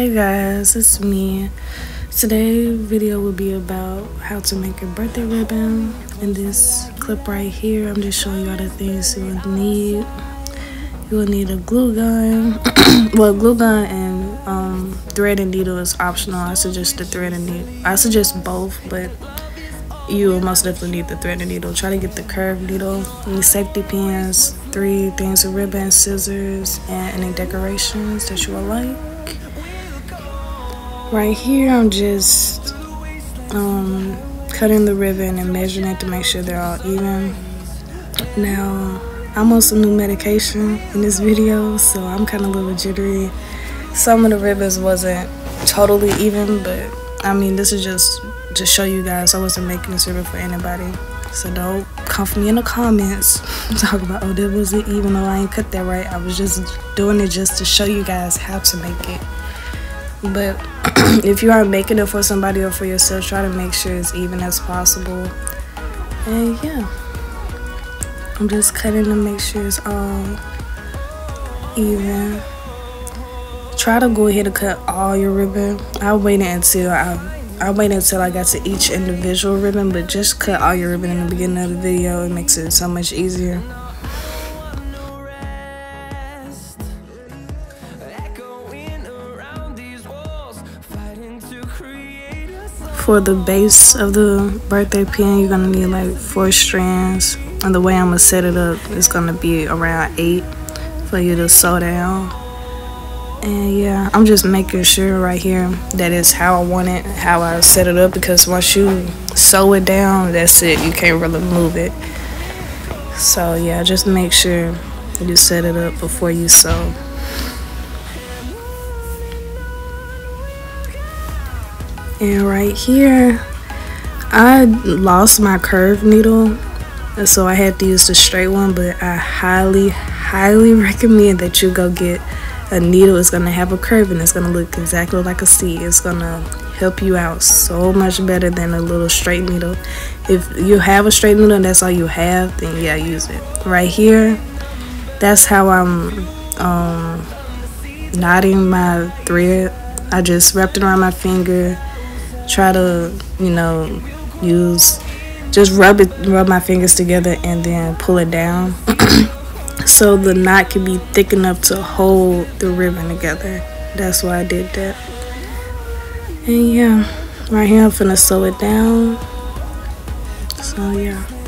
Hey guys, it's me. Today video will be about how to make a birthday ribbon. In this clip right here, I'm just showing you all the things you will need. You will need a glue gun. well, glue gun and um, thread and needle is optional. I suggest the thread and needle. I suggest both, but you will most definitely need the thread and needle. Try to get the curved needle. Need safety pins, three things of ribbon, scissors, and any decorations that you would like. Right here, I'm just um, cutting the ribbon and measuring it to make sure they're all even. Now, I'm on some new medication in this video, so I'm kind of a little jittery. Some of the ribbons wasn't totally even, but I mean, this is just to show you guys I wasn't making this ribbon for anybody. So don't come for me in the comments talk about, oh, that wasn't even though I ain't cut that right. I was just doing it just to show you guys how to make it. But if you are making it for somebody or for yourself, try to make sure it's even as possible. And yeah, I'm just cutting to make sure it's all even. Try to go ahead and cut all your ribbon. I waited until I I wait until I got to each individual ribbon, but just cut all your ribbon in the beginning of the video. It makes it so much easier. For the base of the birthday pin, you're gonna need like four strands. And the way I'm gonna set it up is gonna be around eight for you to sew down. And yeah i'm just making sure right here that is how i want it how i set it up because once you sew it down that's it. You can't really move it. So yeah just make sure you set it up before you sew and right here i lost my curved needle so i had to use the straight one but i highly highly recommend that you go get a needle going to have a curve and it's to look exactly like a C. It's to help you out so much better than a little straight needle. If you have a straight needle and that's all you have, then yeah, use it. Right here, that's how I'm um, knotting my thread. I just wrapped it around my finger. Try to, you know, use, just rub it, rub my fingers together and then pull it down. so the knot can be thick enough to hold the ribbon together. That's why I did that. And yeah, right here I'm gonna sew it down. So yeah.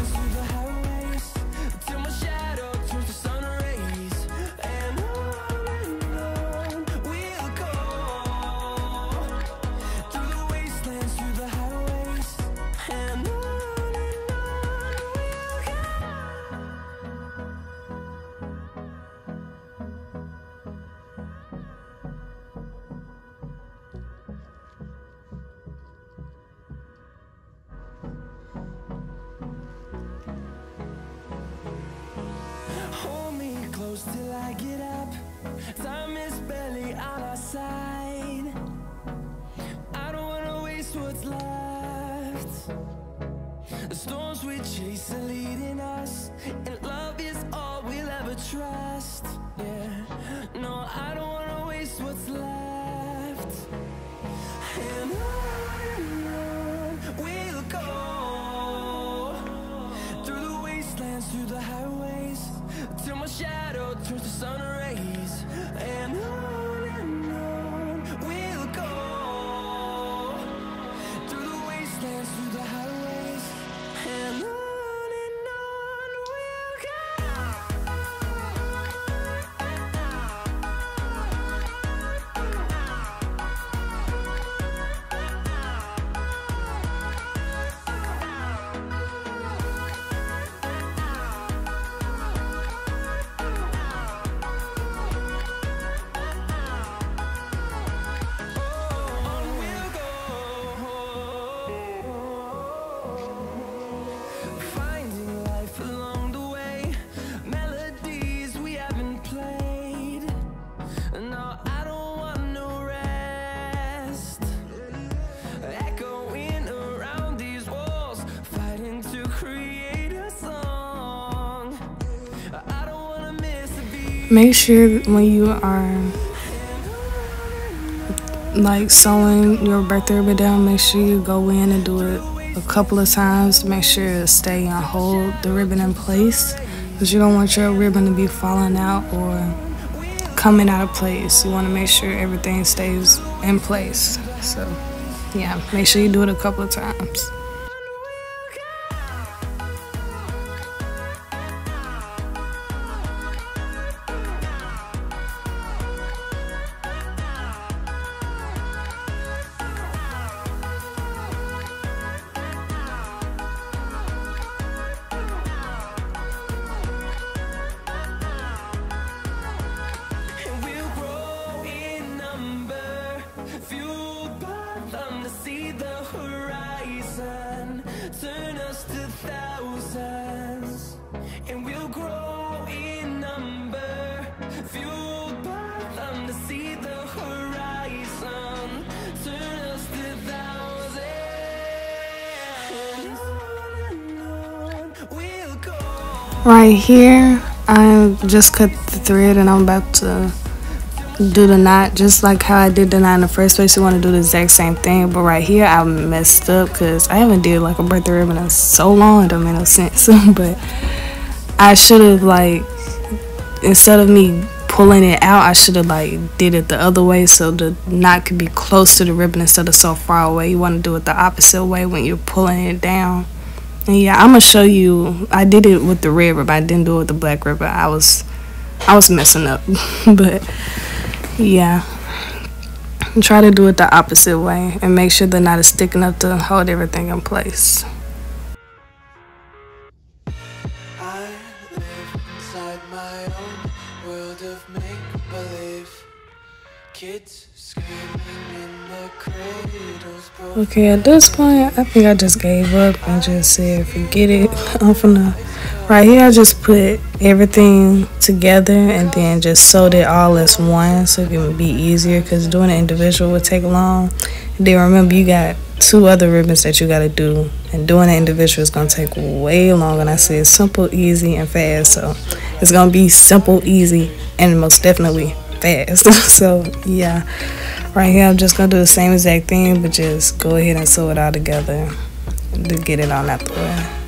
Make sure when you are like sewing your birthday ribbon down, make sure you go in and do it a couple of times to make sure to stay and hold the ribbon in place because you don't want your ribbon to be falling out or coming out of place. You want to make sure everything stays in place. So, yeah, make sure you do it a couple of times. Right here, I just cut the thread and I'm about to do the knot just like how I did the knot in the first place. You want to do the exact same thing, but right here I messed up because I haven't did like a birthday ribbon in so long. It don't make no sense, but I should have like instead of me pulling it out, I should have like did it the other way so the knot could be close to the ribbon instead of so far away. You want to do it the opposite way when you're pulling it down. Yeah, I'm gonna show you. I did it with the red rubber. I didn't do it with the black rubber. I was, I was messing up, but yeah. Try to do it the opposite way and make sure the knot is sticking up to hold everything in place. Kids Okay, at this point, I think I just gave up and just said, forget it. I'm finna, right here, I just put everything together and then just sewed it all as one so it can be easier because doing it individual would take long. And then remember, you got two other ribbons that you got to do, and doing it individual is going to take way longer. And I said simple, easy, and fast. So it's going to be simple, easy, and most definitely fast. so yeah. Right here, I'm just gonna do the same exact thing, but just go ahead and sew it all together to get it on out the way.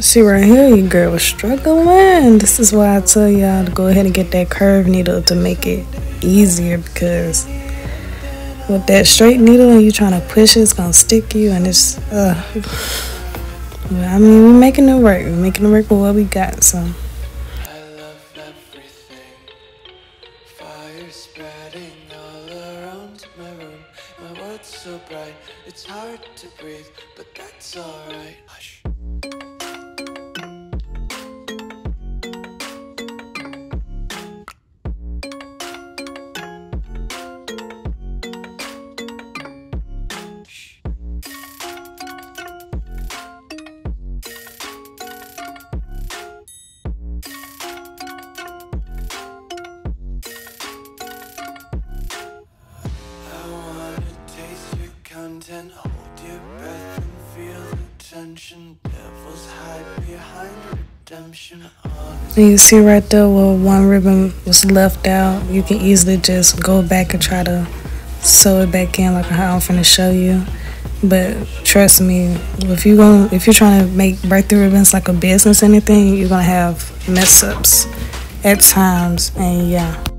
See right here, your girl was struggling. This is why I tell y'all to go ahead and get that curve needle to make it easier because with that straight needle and you trying to push it, it's gonna stick you and it's uh I mean we're making it work. We're making it work with what we got, so And you see right there where one ribbon was left out, you can easily just go back and try to sew it back in like how I'm finna show you. But trust me, if you going if you're trying to make breakthrough ribbons like a business anything, you're gonna have mess ups at times and yeah.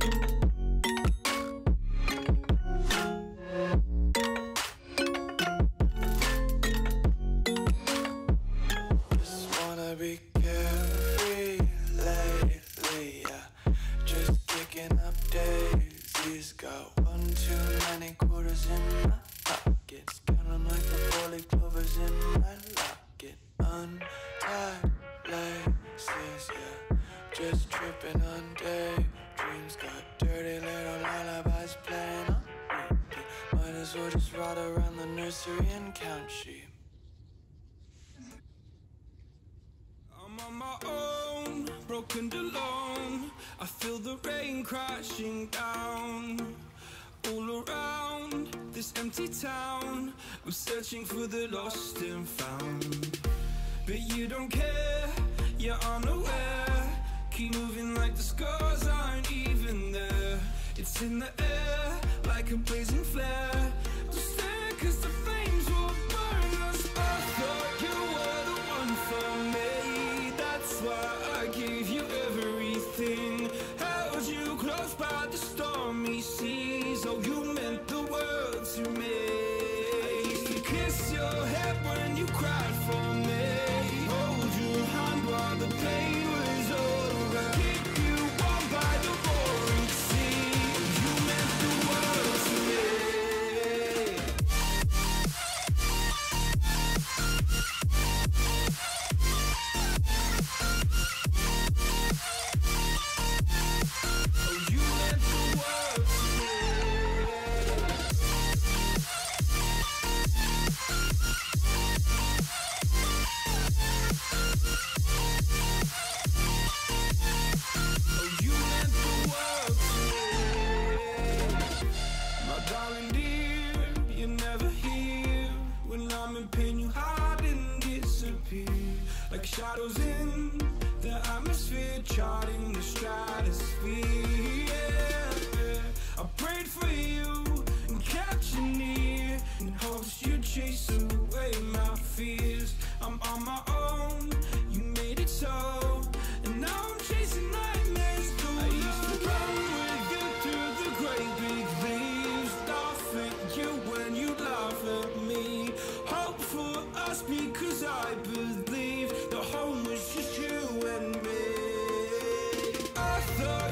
just tripping on day. Dreams got dirty, little lullabies playing on repeat. Might as well just ride around the nursery and count sheep. I'm on my own, broken alone. I feel the rain crashing down. All around this empty town I'm searching for the lost and found. But you don't care, you're unaware. Keep moving like the scars aren't even there. It's in the air like a blazing flare. Just stare 'cause the flames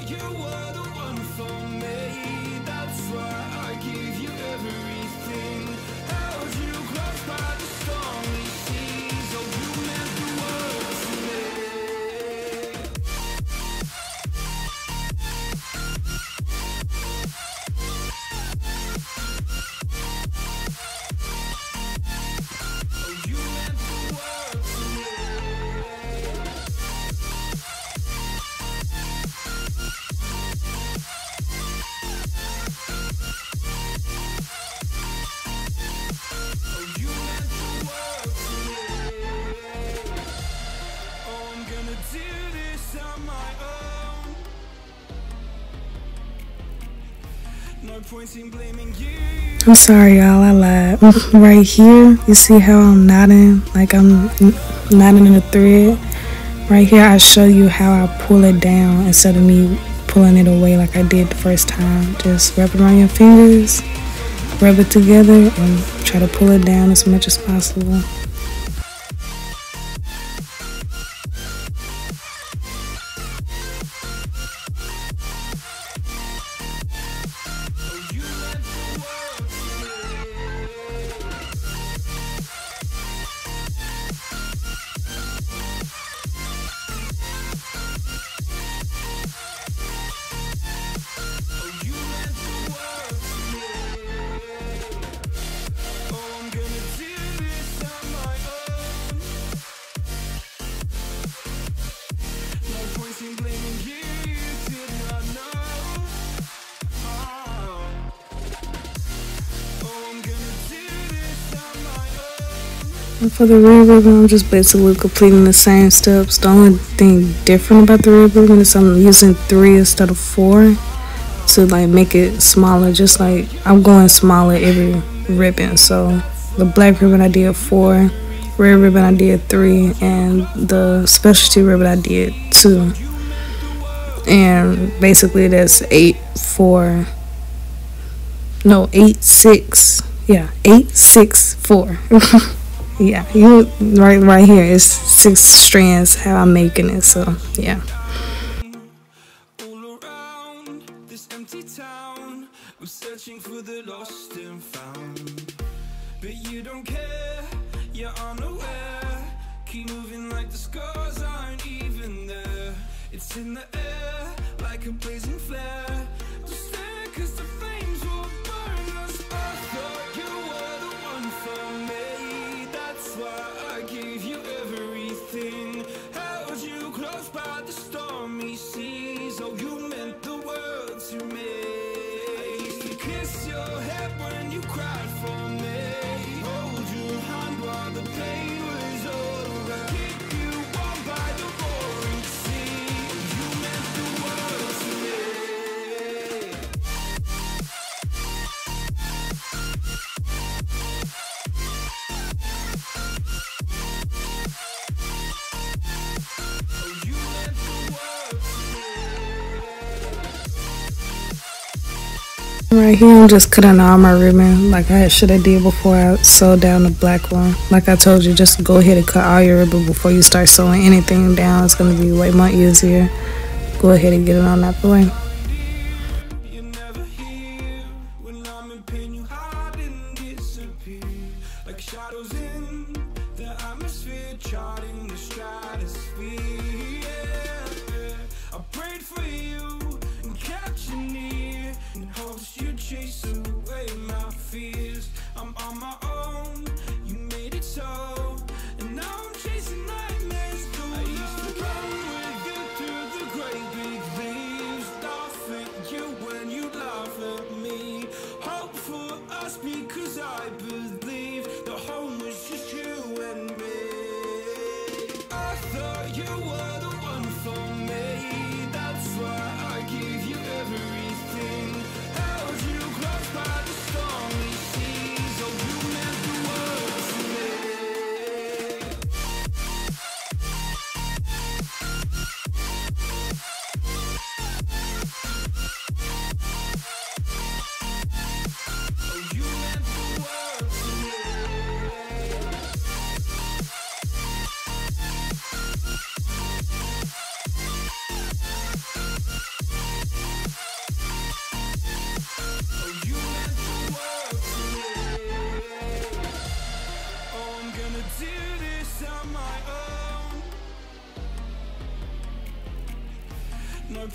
you were I'm sorry, y'all. I lied. right here, you see how I'm nodding? Like I'm nodding in a thread. Right here, I show you how I pull it down instead of me pulling it away like I did the first time. Just wrap it around your fingers, rub it together, and try to pull it down as much as possible. For the red ribbon, I'm just basically completing the same steps. The only thing different about the red ribbon is I'm using three instead of four to like make it smaller. Just like I'm going smaller every ribbon. So the black ribbon I did four, red ribbon I did three, and the specialty ribbon I did two. And basically that's eight, four, no, eight, six. Yeah, eight, six, four. yeah, you right right here is six strands how I'm making it. So yeah. all around this empty town. I'm searching for the lost right here, I'm just cutting all my ribbon like I should have did before I sewed down the black one. Like I told you, just go ahead and cut all your ribbon before you start sewing anything down. It's going to be way more easier. Go ahead and get it on that way.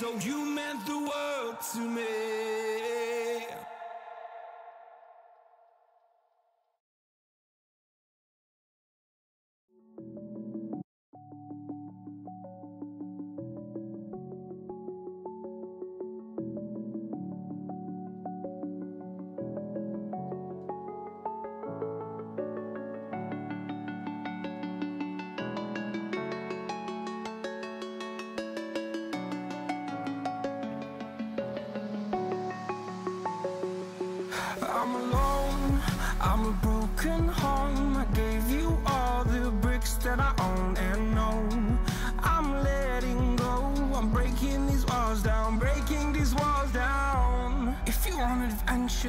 Oh, you meant the world to me.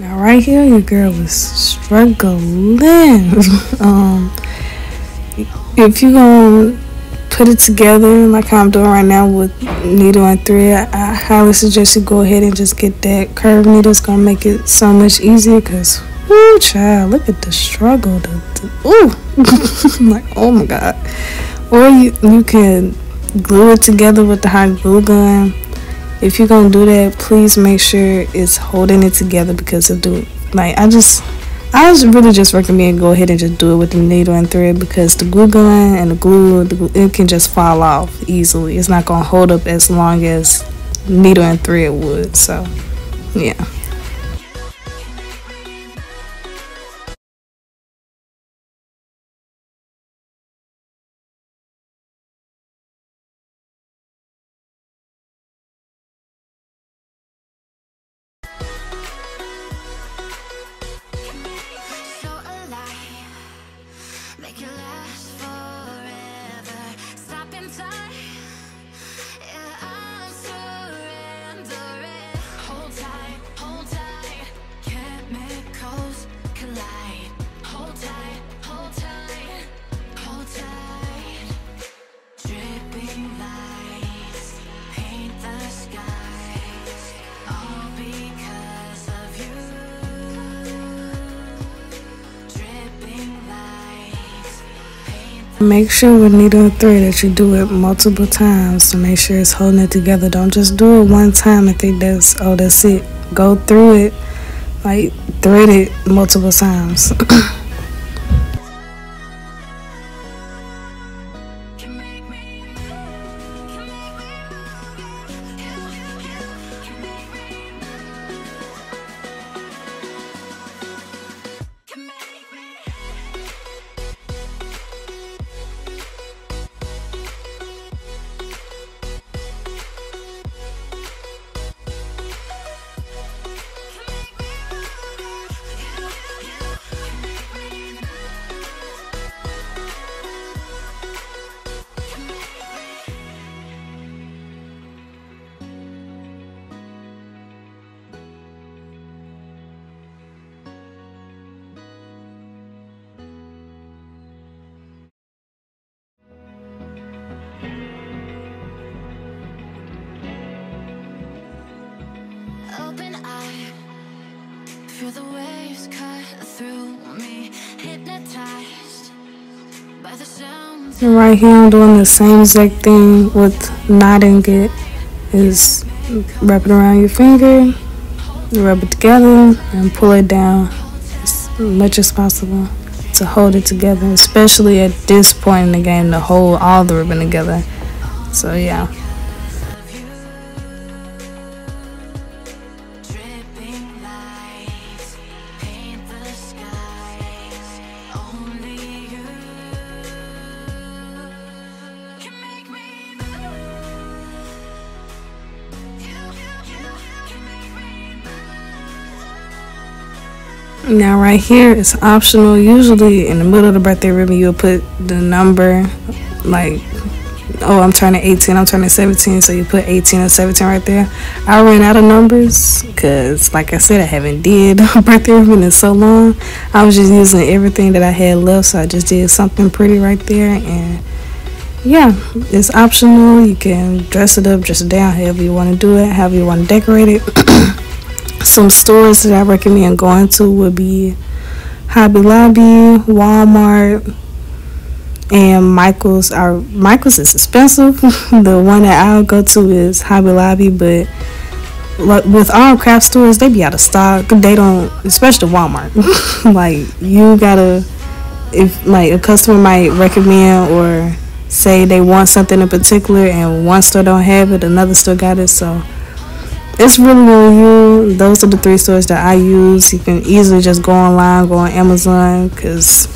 Now, right here, your girl was struggling. um, if you gonna put it together like how I'm doing right now with needle and thread, I, highly suggest you go ahead and just get that curved needle. It's gonna make it so much easier. Cause, woo, child, look at the struggle. The, ooh, like oh my god. Or you you can glue it together with the hot glue gun if you're gonna do that, please make sure it's holding it together because of the like I just I just really just recommend go ahead and just do it with the needle and thread because the glue gun and the glue, the glue it can just fall off easily. It's not gonna hold up as long as needle and thread would. So yeah. Make sure with needle and thread that you do it multiple times to make sure it's holding it together. Don't just do it one time and think that's oh that's it. Go through it, like thread it multiple times. right here, I'm doing the same exact thing with knotting it. Is wrap it around your finger, rub it together, and pull it down as much as possible to hold it together. Especially at this point in the game, to hold all the ribbon together. So yeah. Now right here it's optional. Usually in the middle of the birthday ribbon you'll put the number like oh I'm turning 18, I'm turning 17, so you put 18 or 17 right there. I ran out of numbers because like I said I haven't did a birthday ribbon in so long. I was just using everything that I had left so I just did something pretty right there and yeah, it's optional. You can dress it up, dress it down, however you want to do it, however you want to decorate it. Some stores that I recommend going to would be Hobby Lobby, Walmart, and Michaels. Our Michaels is expensive. the one that I'll go to is Hobby Lobby, but with all craft stores, they be out of stock. They don't, especially Walmart. like you gotta, if like a customer might recommend or say they want something in particular, and one store don't have it, another store got it, so it's really really you. Those are the three stores that I use. You can easily just go online, go on Amazon, cause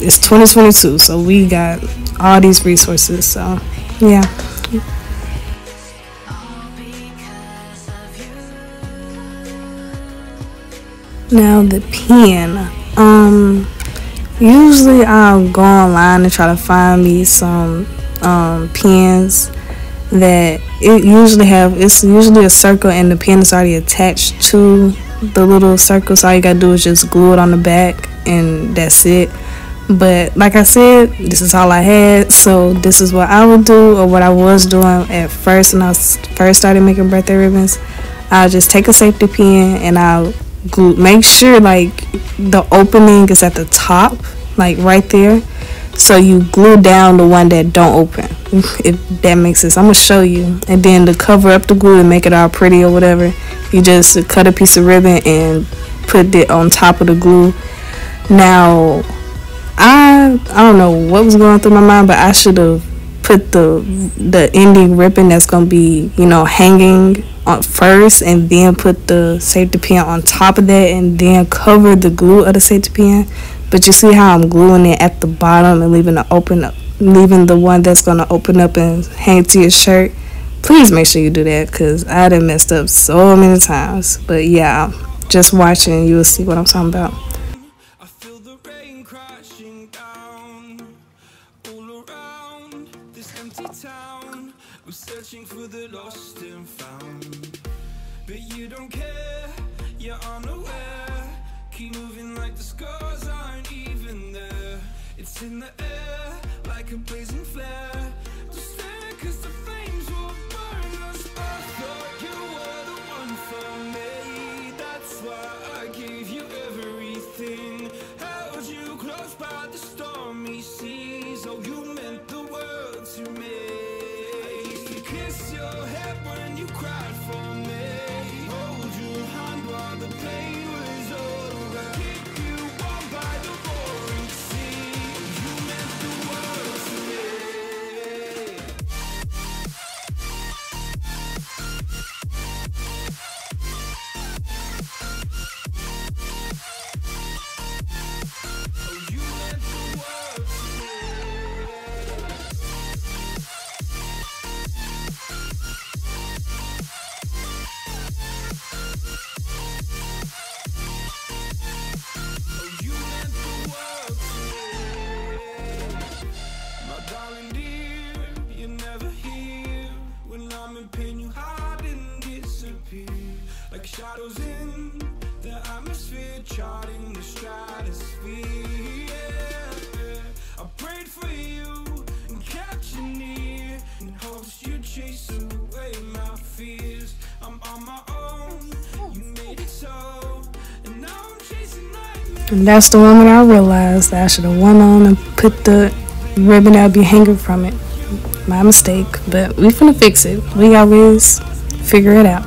it's 2022, so we got all these resources. So yeah. Because. Now the pen. Um usually I'll go online and try to find me some um pens that it usually have it's usually a circle and the pen is already attached to the little circle. So all you gotta do is just glue it on the back and that's it. But like i said this is all i had. So this is what i would do or what i was doing at first when i first started making birthday ribbons. I'll just take a safety pin and i'll glue make sure like the opening is at the top like right there. So you glue down the one that don't open if that makes sense. I'm gonna show you. And then to cover up the glue and make it all pretty or whatever you just cut a piece of ribbon and put it on top of the glue. Now i i don't know what was going through my mind but i should have put the the ending ribbon that's gonna be you know hanging on first and then put the safety pin on top of that and then cover the glue of the safety pin. But you see how I'm gluing it at the bottom and leaving the open up, leaving the one that's gonna open up and hang to your shirt. Please make sure you do that because I done messed up so many times. But yeah, just watching, you will see what I'm talking about. And that's the moment I realized that I should have went on and put the ribbon that would be hanging from it. My mistake, but we finna fix it. We always figure it out.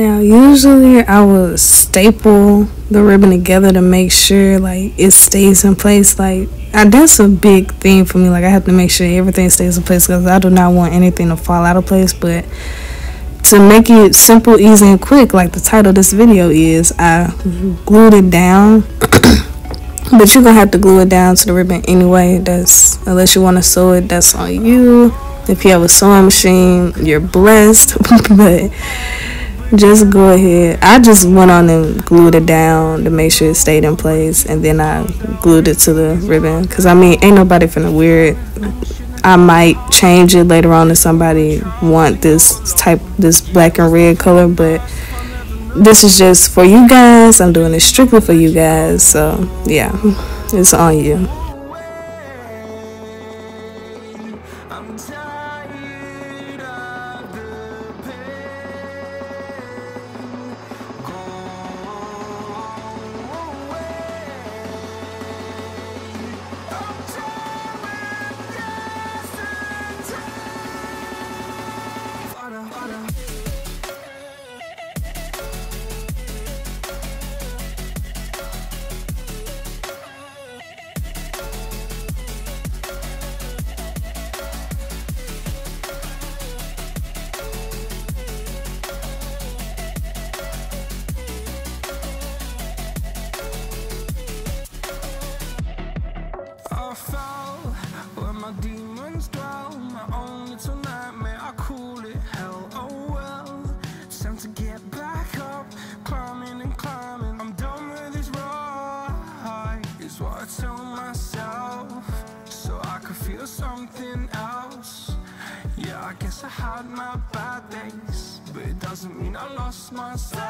Now, usually I would staple the ribbon together to make sure like it stays in place. Like I, that's a big thing for me. Like I have to make sure everything stays in place because I do not want anything to fall out of place. But to make it simple, easy, and quick, like the title of this video is, I glued it down. but you're gonna have to glue it down to the ribbon anyway. That's unless you want to sew it. That's on you. If you have a sewing machine, you're blessed. but just go ahead. I just went on and glued it down to make sure it stayed in place, and then I glued it to the ribbon. Cause I mean, ain't nobody finna wear it. I might change it later on if somebody want this type, this black and red color, but this is just for you guys. I'm doing it strictly for you guys. So yeah, it's on you. my.